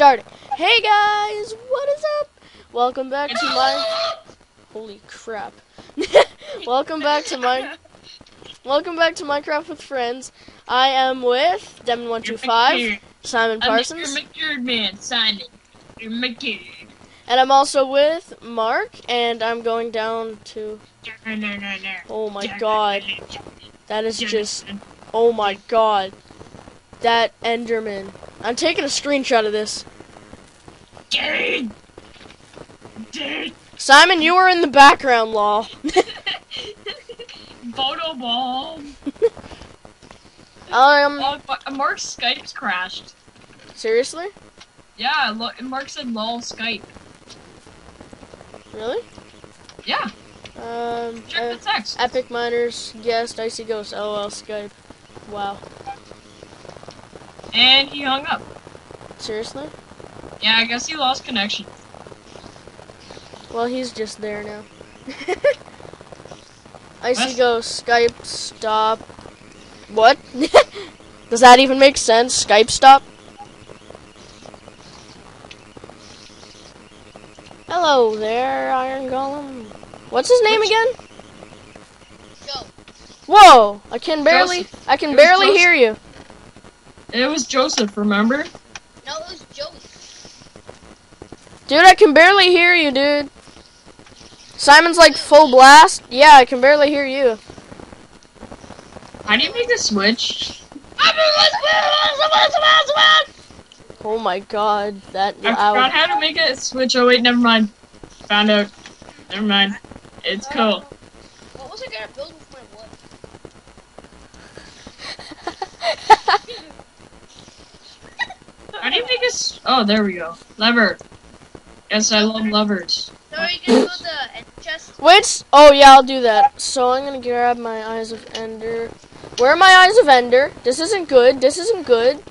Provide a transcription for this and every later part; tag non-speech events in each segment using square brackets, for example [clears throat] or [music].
started. Hey guys, what is up? Welcome back to my. Holy crap! [laughs] Welcome back to my. Welcome back to Minecraft with friends. I am with Demon125, Simon Parsons, I'm your man, Simon. You're my kid. and I'm also with Mark. And I'm going down to. Oh my god, that is just. Oh my god, that Enderman. I'm taking a screenshot of this. Dude. Dude. Simon, you were in the background, law. [laughs] Photo bomb. [laughs] Um, Oh, but Mark's Skype's crashed. seriously? Yeah, look, Mark said lol Skype. Really? Yeah, Um, check uh, the text. Epic Miners, guest, Icy Ghost, LOL, Skype. Wow. And he hung up. Seriously? Yeah, I guess he lost connection. Well, he's just there now. [laughs] Icy What? Ghost, Skype, stop. What? [laughs] Does that even make sense? Skype stop? Hello there, Iron Golem. What's his name Which- again? Joe. Whoa! I can barely, Joseph. I can barely Joseph. hear you. It was Joseph, remember? No, it was Joey. Dude, I can barely hear you, dude. Simon's like full blast. Yeah, I can barely hear you. How do you make a switch? [laughs] Oh my god, that I forgot how to make a switch. Oh wait, never mind. Found out. Never mind. It's cool. What was I gonna build with my wood? How do you make a s- Oh, there we go. Lever. Yes, I love levers. So are you gonna build the end chest? Wait, oh yeah, I'll do that. So I'm gonna grab my Eyes of Ender. Where are my Eyes of Ender? This isn't good. This isn't good.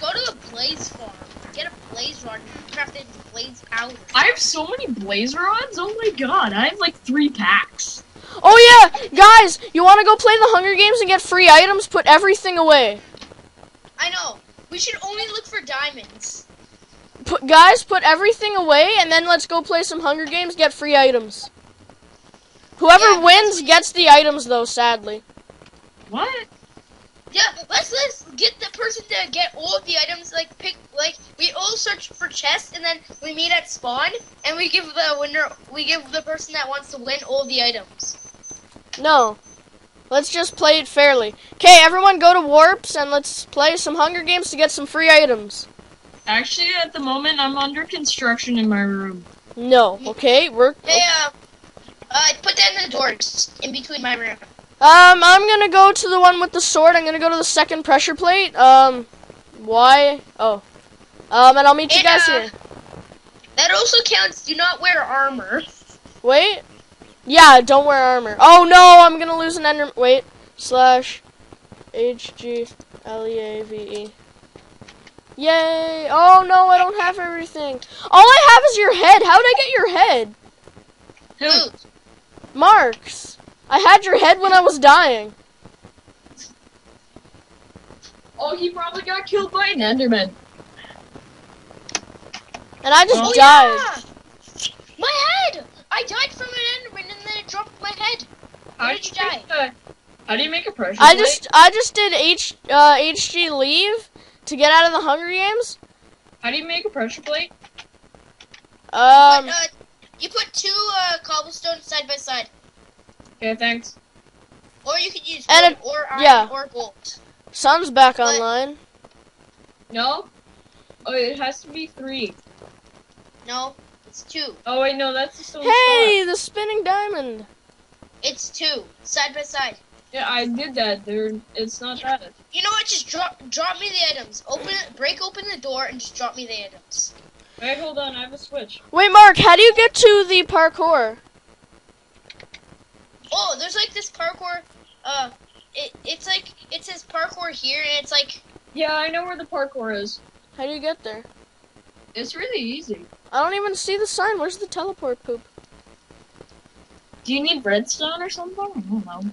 Go to the blaze farm. Get a blaze rod and craft it into blaze powder. I have so many blaze rods. Oh my god, I have like three packs. Oh yeah, guys, you wanna go play the Hunger Games and get free items? Put everything away. I know. We should only look for diamonds. Put, guys, put everything away and then let's go play some Hunger Games, get free items. Whoever Yeah, wins gets the items though, sadly. What? Yeah, let's let's get the person to get all of the items. Like pick like we all search for chests and then we meet at spawn and we give the winner we give the person that wants to win all the items. No. Let's just play it fairly. Okay, everyone go to Warps and let's play some Hunger Games to get some free items. Actually, at the moment, I'm under construction in my room. No, okay? We're Hey, uh, uh, put that in the doors in between my room. Um, I'm gonna go to the one with the sword. I'm gonna go to the second pressure plate. Um, why? Oh. Um, and I'll meet you guys uh, here. That also counts. Do not wear armor. Wait. Yeah, don't wear armor. Oh no, I'm gonna lose an ender. Wait. Slash H G L E A V E. Yay! Oh no, I don't have everything. All I have is your head. How did I get your head? Who? Marks. I had your head when I was dying. Oh, he probably got killed by an Enderman. And I just Oh, died. yeah! My head! I died from an enderman and then it dropped my head. How Where did you die? make a- how do you make a pressure I plate? just I just did H uh, HG leave to get out of the Hunger Games. How do you make a pressure plate? Um, but, uh, you put two uh, cobblestones side by side, Okay, thanks. or you could use And gold or iron yeah. or gold. Sun's back But- online. No? Oh, it has to be three. No, it's two. Oh, wait, no, that's the stone Hey, the spinning diamond. It's two side by side. Yeah, I did that. There, it's not that. You know what? Just drop drop me the items. Open it, break open the door, and just drop me the items. Wait, hold on. I have a switch. Wait, Mark, how do you get to the parkour? Oh, there's like this parkour. Uh, it it's like it says parkour here, and it's like Yeah, I know where the parkour is. How do you get there? It's really easy. I don't even see the sign. Where's the teleport poop? Do you need redstone or something? I don't know.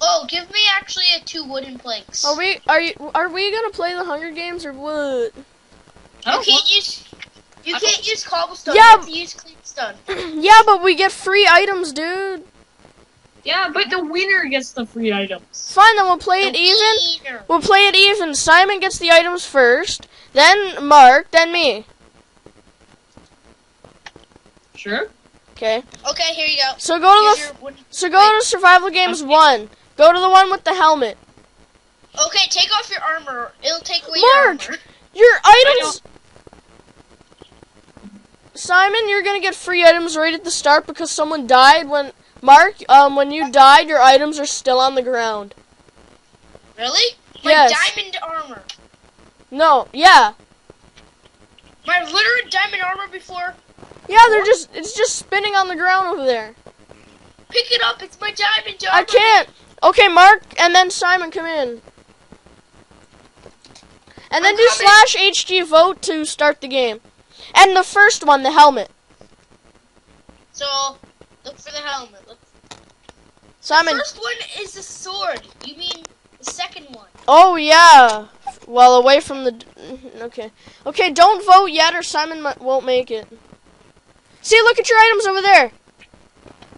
Oh, give me actually a two wooden planks. Are we are you are we gonna play the Hunger Games or what? I You don't can't use. You I can't use cobblestone. Yeah. You have to use cleanstone. [clears throat] yeah, but we get free items, dude. Yeah, but the winner gets the free items. Fine, then we'll play it even. Wiener. We'll play it even. Simon gets the items first, then Mark, then me. Sure. Okay. Okay, here you go. So go to Here's the so go to survival games one. Go to the one with the helmet. Okay, take off your armor. It'll take away Mark! your armor. Your [laughs] items. Simon, you're gonna get free items right at the start because someone died. When Mark, um, when you died, your items are still on the ground. Really? My Yes. diamond armor. No, yeah, My literate diamond armor before. Yeah. They're just it's just spinning on the ground over there. Pick it up. It's my diamond armor. I can't. Okay, Mark, and then Simon, come in. And then I'm do coming. slash HG vote to start the game. And the first one, the helmet. So look for the helmet. Look. Simon. First one is the sword. You mean the second one? Oh yeah. Well, away from the. Okay. Okay, don't vote yet, or Simon won't make it. See, look at your items over there.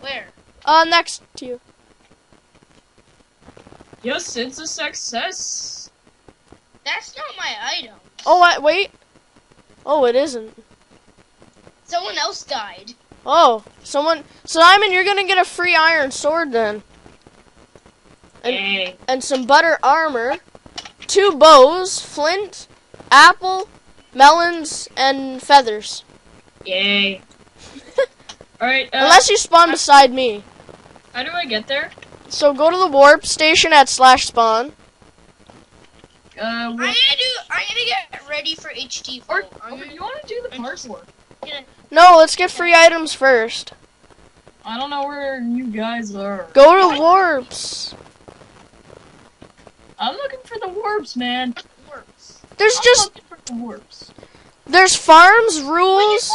Where? Uh, next to you. Yes, it's a success. That's not my item. Oh, I, wait. Oh, it isn't. Someone else died. Oh, someone. Simon, you're gonna get a free iron sword then, And- Yay. and some butter armor, two bows, flint, apple, melons, and feathers. Yay. Alright, uh, Unless you spawn beside me. how do I get there? So go to the warp station at slash spawn. Uh, I'm gonna do. I'm gonna get ready for HD. or, vote. I'm or gonna, you want to do the parkour? No, let's get free items first. I don't know where you guys are. Go to warps. I'm looking for the warps, man. works. There's I'm just looking for the warps. there's farms, When you rules.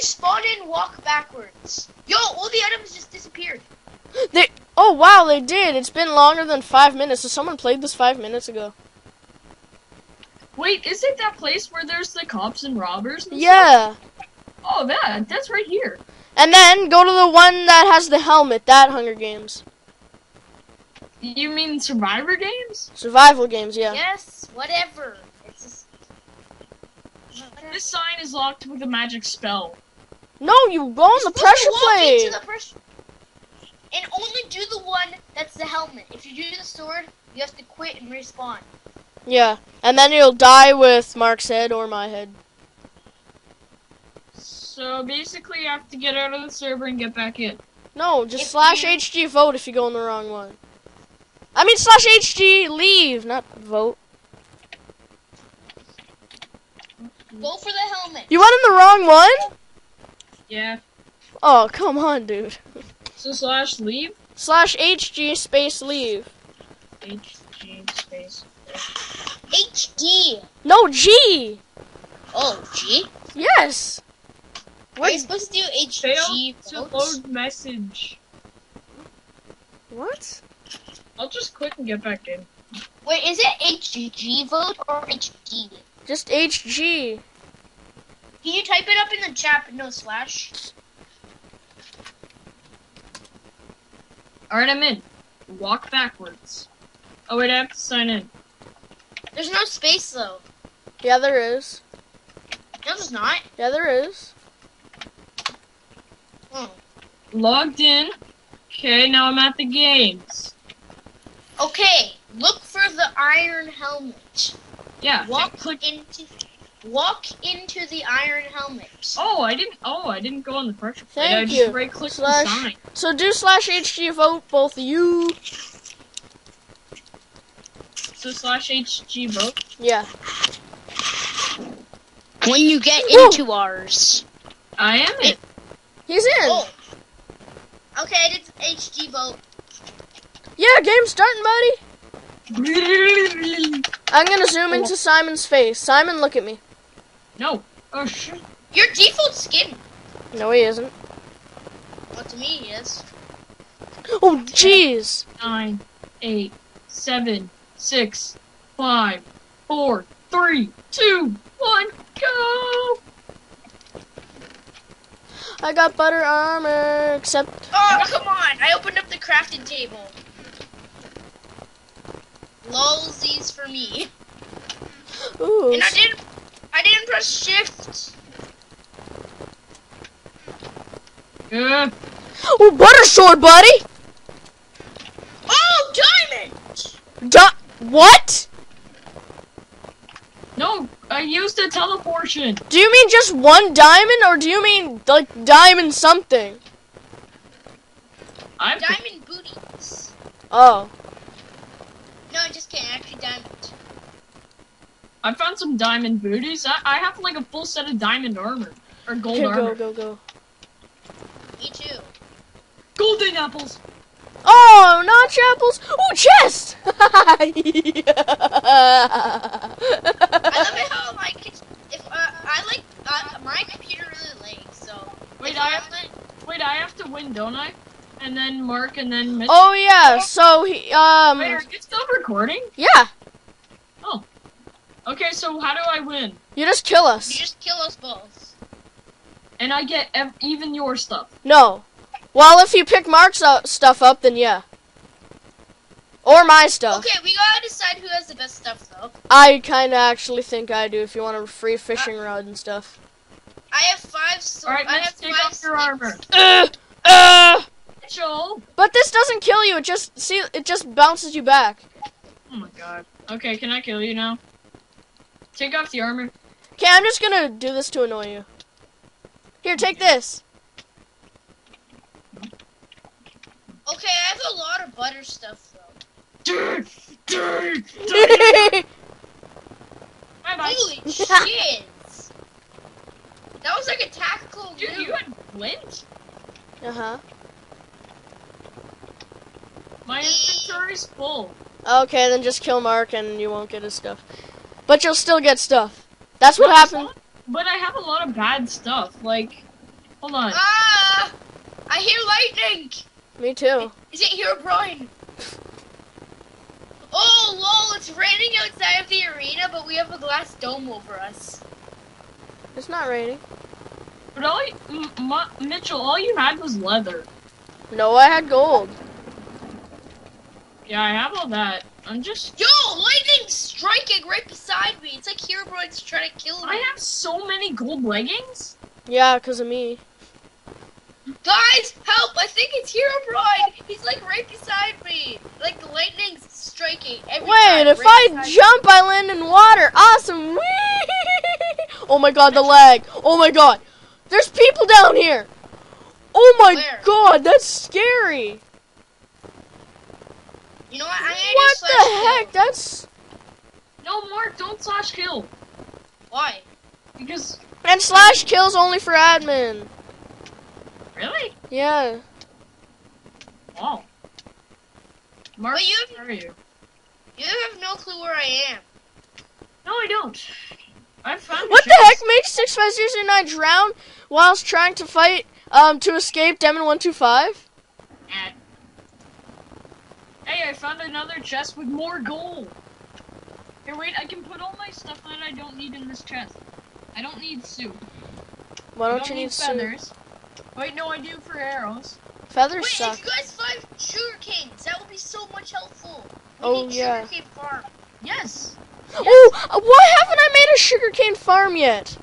Spawn in, when you spawn in, walk backwards. Yo, all the items just disappeared. [gasps] They oh wow they did. It's been longer than five minutes. So someone played this five minutes ago. Wait, is it that place where there's the cops and robbers? And stuff? Yeah. Oh, that. That's right here. And then go to the one that has the helmet. That Hunger Games You mean Survivor games? survival games. Yeah. Yes, whatever. It's just. This sign is locked with a magic spell. No, you go on the You're supposed to pressure walk plate. into the pressure- And only do the one that's the helmet. If you do the sword, you have to quit and respawn. Yeah. And then you'll die with Mark's head or my head. So basically, you have to get out of the server and get back in. No, just If slash you- HG vote if you go in the wrong one. I mean slash HG leave, not vote. Go for the helmet. You went in the wrong one? Yeah. Oh, come on, dude. So slash leave. Slash HG space leave. H G space. HD. No, G! Oh, G. Yes! What? Are you supposed to do HG Fail to load message. What? I'll just quit and get back in. Wait, is it HG vote or HD? Just HG. Can you type it up in the chat but no slash? Alright, I'm in. Walk backwards. Oh wait, I have to sign in. There's no space though. Yeah, there is. No, there's not. Yeah, there is. Oh. Logged in. Okay, now I'm at the games. Okay, look for the iron helmet. Yeah. Walk Click. into walk into the iron helmet. Oh, I didn't. Oh, I didn't go on the pressure plate. I Thank just you. right clicked the sign. So do slash HG vote, both of you. So slash HG vote. Yeah. When you get Woo! into ours. I am in. He's in. Oh. Okay, I did HG vote. Yeah, game starting, buddy. [laughs] I'm gonna zoom into Simon's face. Simon, look at me. No. Oh shit. Your default skin. No, he isn't. Well, to me, he is. Oh, jeez. Nine, eight, seven, six, five, four, three, two, one, go! I got butter armor, except Oh, come on! I opened up the crafting table. Lolsies for me. ooh. And I didn't. I didn't press shift. Good. Ooh, butter sword, buddy. Oh, diamond! Di- what? No, I used a teleportation. Do you mean just one diamond, or do you mean like diamond something? I'm Diamond booties. Oh, No, just kidding. Actually, diamond. I found some diamond booties. I, I have like a full set of diamond armor or gold okay, armor. go, go, go. Me too. Golden apples. Oh, notch apples. Ooh, chest. [laughs] I love it how like if uh, I like uh, my computer really lags. So Wait, I have like- Wait, I have to win, don't I? And then Mark, and then Mitch. oh yeah. So he um Wait, are you still recording? yeah. Okay, so how do I win? You just kill us. you just kill us both. And I get ev- even your stuff. No. Well, if you pick Mark's uh, stuff up, then yeah. Or my stuff. Okay, we gotta decide who has the best stuff though. I kind of actually think I do. If you want a free fishing rod and stuff. I have five. So All right, I Mitch, have take off your armor. Uh, uh. Mitchell. But this doesn't kill you. It just see. It just bounces you back. Oh my god. Okay, can I kill you now? Take off the armor. Okay, I'm just gonna do this to annoy you. Here, take this. Okay, I have a lot of butter stuff though. [laughs] Dude, dude, dude. Bye bye. Holy [laughs] shit! That was like a tactical Dude, move. you had flint? uh huh. My inventory's full. Okay, then just kill Mark and you won't get his stuff. But you'll still get stuff. That's what No, happened. not- But I have a lot of bad stuff. Like, hold on. Ah! I hear lightning. Me too. Is it here, Brian? Oh lol! It's raining outside of the arena, but we have a glass dome over us. It's not raining. But all you, M- M- Mitchell, all you had was leather. No, I had gold. Yeah, I have all that. I'm just. Yo, lightning's striking right beside me. It's like Herobrine's trying to kill me. I have so many gold leggings. Yeah, cause of me. Guys, help! I think it's Herobrine. He's like right beside me. Like the lightning's striking. Every Wait, time, if right I beside me. jump, I land in water. Awesome. [laughs] Oh my god, the lag. Oh my god. There's people down here. Oh my Where? god, that's scary. You know what? I'm What the slash kill. heck? That's No, Mark, don't slash kill. Why? Because. and slash kills only for admin. Really? Yeah. Wow. Mark, But you have- where are you? You have no clue where I am. No, I don't. I found What the chest. heck made six five zero zero nine drown whilst trying to fight um to escape Demon one two five? Hey, I found another chest with more gold. Here, wait, I can put all my stuff that I don't need in this chest. I don't need soup. Why I don't you need feathers? feathers? Wait, no, I do for arrows. Feathers Wait, suck. if you guys find sugar canes, that would be so much helpful. We Oh, need yeah. Sugarcane farm. Yes. Oh, uh, why haven't I made a sugarcane farm yet?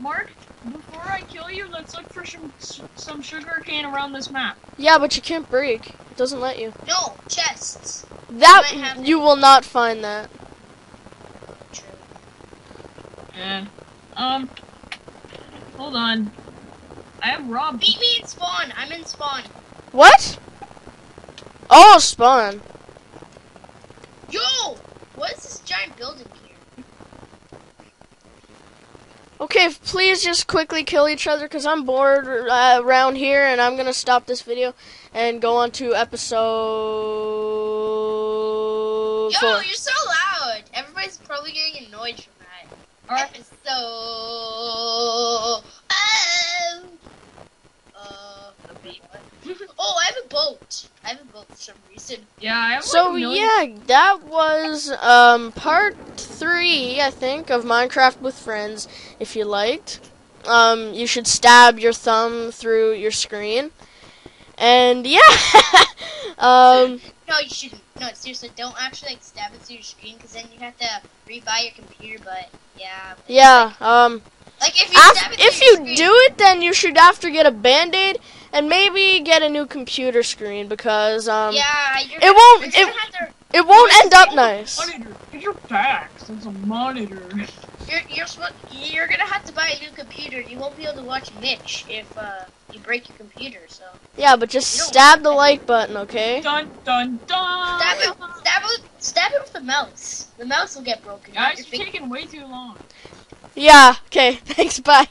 Mark, before I kill you, let's look for some some sugar cane around this map. Yeah, but you can't break. It doesn't let you. No, chests. That Might have you will not find that. True. Yeah. Um. Hold on. I have raw. Beat me in spawn. I'm in spawn. What? Oh, spawn. Yo! What is this giant building here? Okay, please just quickly kill each other because I'm bored uh, around here, and I'm gonna stop this video and go on to episode Yo, four. you're so loud. Everybody's probably getting annoyed from that. Alright. Episode. Oh. Uh. The beat. [laughs] Oh, I have a boat. I have a boat for some reason. Yeah, I have So like yeah, that was um part three, I think, of Minecraft with friends. If you liked, um, you should stab your thumb through your screen, and yeah, [laughs] um, No, you shouldn't. No, seriously, don't actually like stab it through your screen because then you have to rebuy your computer. But yeah, yeah, um, like if you af- stab it if you screen, do it, then you should have to get a band-aid and maybe get a new computer screen because um, yeah, you're it won't it, gonna, have to, it won't end up nice. Monitor. Get your facts. It's a monitor. you're you're you're gonna have to buy a new computer. You won't be able to watch Mitch if uh you break your computer. So Yeah, but just You stab the like button, okay? Dun dun dun. stab it, stab it, stab it with the mouse. The mouse will get broken. not Guys, your you're taking way too long. Yeah, okay. [laughs] Thanks. Bye.